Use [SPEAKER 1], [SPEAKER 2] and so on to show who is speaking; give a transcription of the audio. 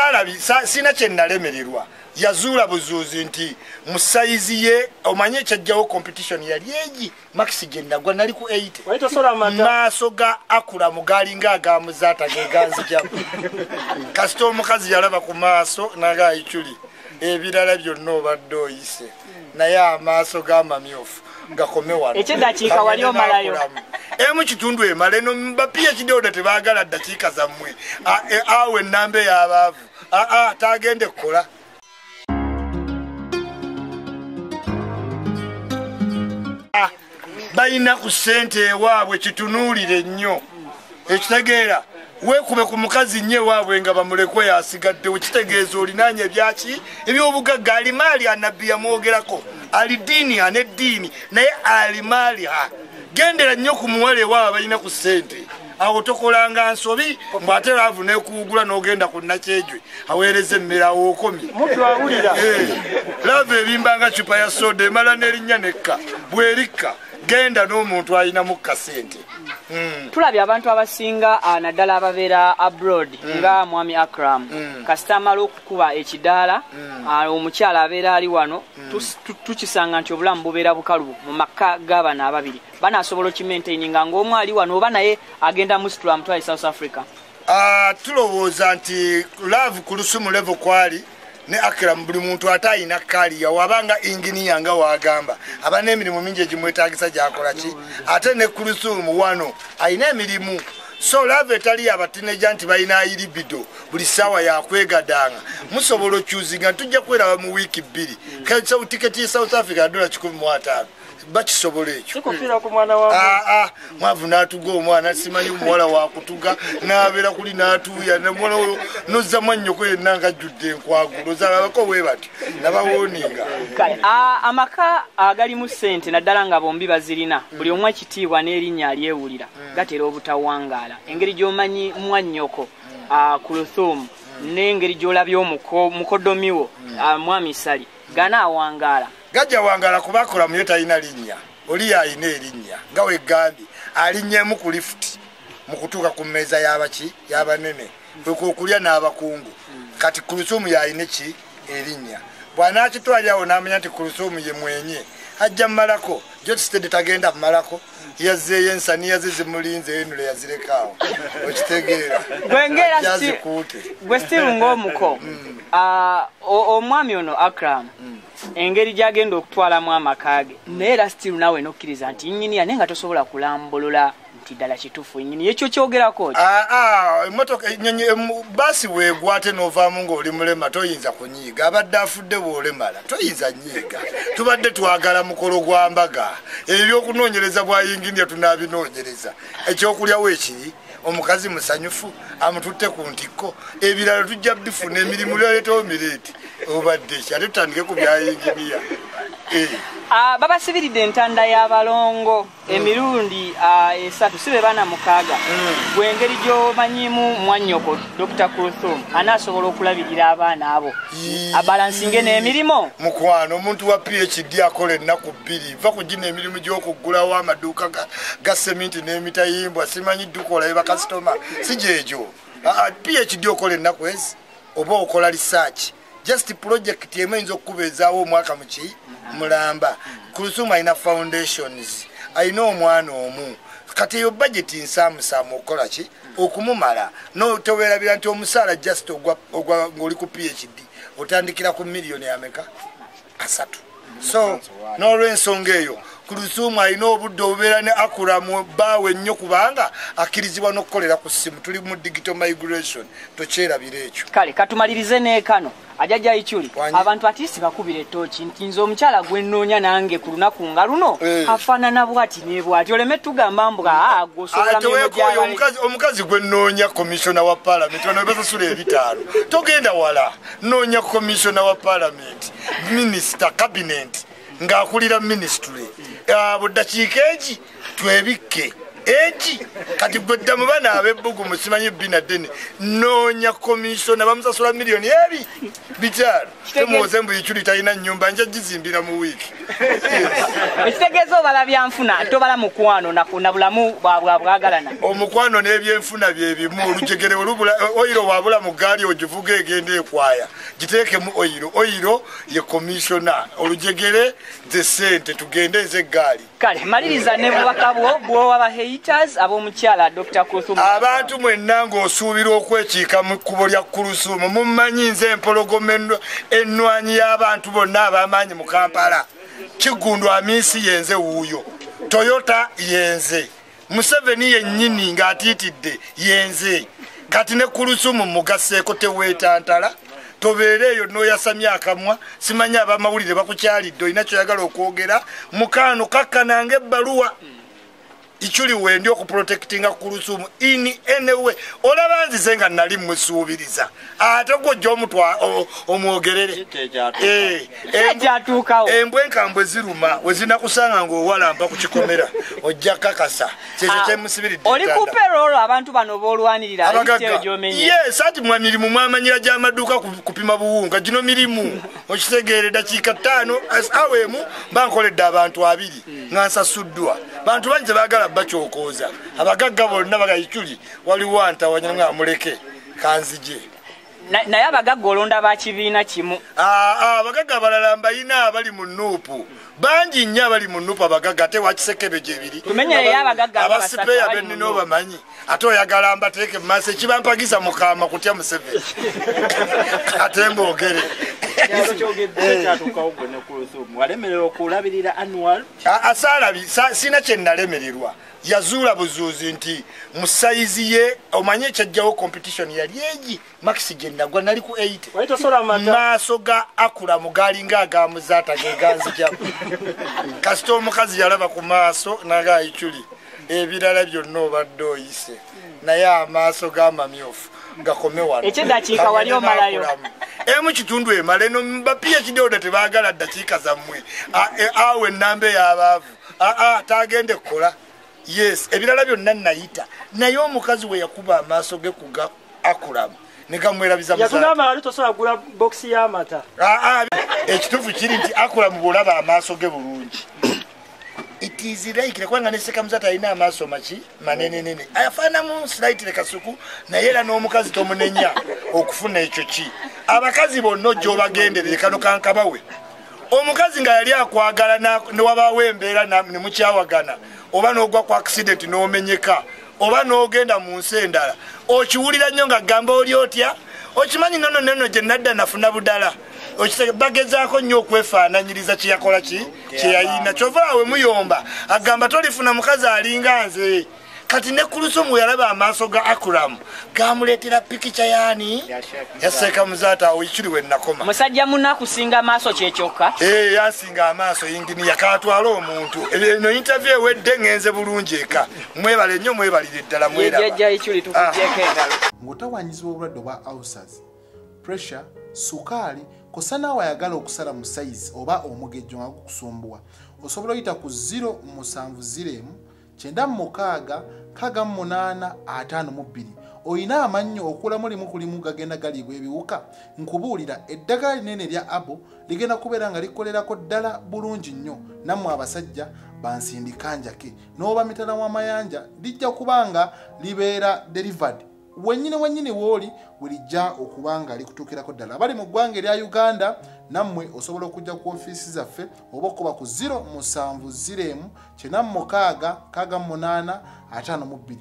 [SPEAKER 1] saalabi sina kyenalemererwa yazuula buzuuzi nti mu sayizi ye omanye ekyajjawo competition yali egi maxi gyenagwa nali ku 8 maaso ga akula mugalinga agamuzaata geganzijamu kasita omukazi yalaba ku maaso nagaikyuli ebirala byonna obadde oyise. Naye amaaso gamamyufu gakome
[SPEAKER 2] wanoekyedakiika wali omalayo
[SPEAKER 1] emu kitundu emala eno ba phd oda tebagala dakiika zammwe. E, awe enamba eyabaavu. Aa tagende kukola. Balina ku ssente ewaabwe kitunuulire nnyo ekitegeera weekube ku mukazi nnyo ewaabwe nga bamulekwe yasigaddewo kitegeeza olinaanya ebyaki ebyobugagga alimaali anabbi yamwogerako. Ali diini aneddiini naye alimaaliha gendera nnyo ku muwala ewaabwe balina ku ssente. Awo tokolanga nsobi mbwate laavu nekuugula n'ogenda ku nakyejwe aweereza emmere awo okomye eh, laavu ebimbanga cupa ya soda emala n'erinnya nekka bwerikka genda n'omuntu alinamu kasente
[SPEAKER 2] hmm. Tulabye abantu abasinga naddala ababeera abroad nga mwami akram. Hmm. kasita amala okukuba ekidaala ah, omukyala abeera ali wano tukisanga nti obulamu bubeera bukalu mu maka g'abana ababiri. Banasobola okimaintaininga ngaomu ali wano oba naye agenda musitula mutwali south africa.
[SPEAKER 1] Ah, tulowooza nti laavu ku lusumu levo kwali ne akram buli muntu ate ayina kaliya wabanga inginiya nga wagamba. Aba n'emirimu mingi egimwetagisa gyakolaki ate ne kulusumu wano ayina emirimu. So lava etali abatineja nti balina ayiribido buli saawa yakwegadanga musobola okyuzinga tujja kweraba mu wiiki bbiri. Tiketi ye south africa yadola 15 bakisobola ekyo ah, ah, mwavu natuga omwana simanyi muwala wakutuga nabeera kuli natuya namwana oyo noza mwanyoko yenna nga ajjudde enkwagulo zalabako we batyo nabawoninga
[SPEAKER 2] ah, amaka agalimu sente naddala nga bombi bazirina buli omu ekitiibwa n'erinnya alyewulira hmm. gatera obutawangaala. Engeri gyomanyi mwanyoko ku luthumu n'engeri gyolabye omukodomiwo hmm. mwami sali ganaawangaala
[SPEAKER 1] gajja wangala kubakola muyo talina linnya. Oli yayina erinnya. Nga wegambye alinyemu ku lifuti mukutuuka ku mmeeza yabaki yabanene kwekwokulya n'abakungu. Kati kulusumu yayina ki? Erinnya. Bwanakitwalirawo namanya nti kulusumu ye mwenye. Ajja mumalako jotisitede tagenda mumalako yazeeyo ensani yaze zimulinze enule yazirekawo okitegeera
[SPEAKER 2] yazikuute gwe stiru ngaomuko mm. ah, omwami ono akram mm. engeri gyagenda okutwalamu amakage naye era stiru naawe nokkiriza nti nyiniya naye nga tosobola kulambulula nti ddala kitufu nyini ekyo kyogerako
[SPEAKER 1] ah, ah, basi weegwate novaamu ngaoli mulema toyinza kunyiiga. Abadde afudde bwolemala toyinza nyiiga. Tubadde twagala mukolo gwa mbaga. Ebyokunoonyereza bwayingindia tunaabinoonyereza. Ekyokulyawo ekiri omukazi musanyufu amututte ku ntikko. Ebirala tujja bifuna emirimu lyoleetawo mireeti obadde ki? Ate tutandike ku byayinginiya
[SPEAKER 2] eh. ah, babasibiridde entanda y'abalongo emirundi ah, esatu si be bana mukaaga. Hmm. gwengeri gyomanyimu mwanyoko dr cruthum anaasobola okulabirira abaana abo. Abalansinge n'emirimu
[SPEAKER 1] mukwano omuntu wa phd akola ennaku bbiri. Va kugina emirimu gy'okuggulawo amaduuka ga seminti n'emitayimbwa. Simanyi dduka olabe bakasitoma si gyegyo ah, phd okola ennaku ezi oba okola research. Just project emu eyinza okukubeezaawo omwaka muki mulamba. Kulusuma alina foundations. Alina omwana omu. Kati eyo budget nsaamusaamu okukola ki? Okumumala. Notobeerabira nti omusaala just ngaoli ku phd otandikira ku miliyoni ameka asatu. So n'olwensonga eyo kulusumu alina obudde obubeera ne akuramu baawe ennyo kubanga akkirizibwa n'okukolera ku ssimu. Tuli mu digital migration tokyerabira ekyo.
[SPEAKER 2] Kale katumalirize neekano ajaja ikyuli abantu atisi bakubira etooki nti nze omukyala gwenoonya nange ku lunaku nga luno eh. afaanana bwati nebwati oleme tugamba mbuga ah,
[SPEAKER 1] omukazi gwenoonya komisiona wa paalamenti banobasasula ebitaalo. Togenda wala. Noonya komisiona wa paalamenti minisita kabinet ng'akulira ministry abo ddakiika egi twebikke eki? Kati gwe ddamu bana abebbugumu simanyi binadene noonya komisona bamusasula miliyoni ebi bitano temuwoze mbu ikyuli talina nyumba nja gizimbira mu wiiki.
[SPEAKER 2] Ekitegeeza obala byanfuna tobala mukwano na bulamu bwabwagalana
[SPEAKER 1] omukwano n'ebyenfuna byebimu olujegere oyiro wabula mu gaali ogivuga egenda ekwaya. Giteekemu oyiro oyiro ye komisiona olujegere ze sente tugende ez'eggaali
[SPEAKER 2] kale maliriza ne bubaka bwo bwowa haters ab'omukyala dr kulusumu
[SPEAKER 1] abantu mwenna ng'osuubira okwekiika mu kkubo lya kulusumu mumanyi nze empologoma ennwanyi y'abantu bonna ab'amaanyi mu kampala. Kiggundu amiisi yenze wuuyo toyota yenze museveni yennyini ng'atiitidde yenze. Kati ne kulusumu mugaseeko teweetantala tobeere eyo noyasamye akamwa simanyi abamawulire bakukyalidde olina kyoyagala okwogera. Mukaano kakkananga ebbaluwa ikyuli wendi okuprotectinga kulusumu in anyway olaba nzize nga nali mwesuubiriza. Ate gwojja omutwa omwogerere. Embwe enkambwe ziruma wezinakusanga ngaowalamba ku kikomera ojja kakasa kyekyo kyemusibiridde
[SPEAKER 2] oli kuperolo abantu bano bolwanirira
[SPEAKER 1] yes ati mwa mirimu mwamanyira gyamaduuka kupima buwunga gino mirimu. Okitegeere dakiika ttaano awa emu bankoledde abantu abiri nga nsasuddwa bantu bangi tebagala bakyokooza. Abagagga bonna bagaikyuli waliwo antawanya nga muleke kanzije.
[SPEAKER 2] Naye abagagga olonda bakibiina kimu.
[SPEAKER 1] Abagagga abalala mbayina abali mu nuupu bangi nnyo abali mu nuupu abagagga ate wakisekebejo ebiri abasipeya bennina obamanyi ate oyagala mbateeke mu maaso ekibampagiza mukama kutya museveni. Ate mboogere asaalabi sina kyenalemererwa yazuula buzuuzi nti mu sayizi ye omanye ekyajjawo competition yali egi maxi gyenagwa nali ku 8 maaso ga akulamu galinga agamuzaata geganzijamu kasita omukazi yalaba ku maaso nagayikyuli ebirala byonna obadde oyise naye amaaso gamamyufu gakome
[SPEAKER 2] wanoekyedakiika wali omalayo.
[SPEAKER 1] emu kitundu emala eno ba phd oda tebagala ddakiika zammwe. Awe enamba ey'abaavu aa tagende kukola. Yes ebirala byonna nayita. Naye omukazi we yakuba amaaso ge kuga akulamu. Negamwerabiza ekitufu kiri nti akulamu bwolaba amaaso ge bulungi itiziraikira kubanga nesekamuzata alina amaaso maki manenenene afaanamu siraitire kasuku naye era n'omukazi tomunenya okufuna ekyo ki. Abakazi bonna ojja obagenderere kano kankabawe. Omukazi nga yali akwagala newabaawo embeera nemukyawagana oba n'ogwa ku accident n'omenyeka oba n'ogenda mu nsi endala okiwulira nnyo nga gamba oli otya? Okimanyi nono neno gye nadda nafuna budala bagezaako nnyo okwefaananyiriza kyeyakola ki? Kyeyayina kyova awe muyomba. Agamba tolifuna mukazi alinga nze. Kati ne kulusumu yalaba amaaso ga akuramu gamuleetera pikica yaani? Yaseeka muzaata awo ikiri we nakoma.
[SPEAKER 2] Musajja munakusinga amaaso kyekyokka
[SPEAKER 1] ee yansinga amaaso yingini yakatwala omuntu. Eno intervie ewedde ŋenze bulungi eka. Mwebale nnyo mwebalire ddala
[SPEAKER 2] engalo
[SPEAKER 3] ng'otawanyizibwa obulwadde obwa ulcers pressure sukaali kosa naawe ayagala okusala mu sayizi oba omugejjo nga gukusumbuwa osobola oyita ku 0 musanvu 0 kyenda mukaaga kaaga mu munaana ataano mu bbiri. Olina amannyo okulamu limu ku limu gagenda galiibwa ebiwuka nkubuulira eddagala linene erya abo ligenda kubeera nga likolerako ddala bulungi nnyo. Nammwe abasajja bansindika njake n'oba mitala w'amayanja lijja kuba nga libeera delivered wennyini wennyini wooli werijja okuba nga likutuukirako ddala. Abali mu ggwanga erya uganda nammwe osobola okujja ku ofiisi zaffe oba okuba ku 0 musanvu 0 emu 96 58 52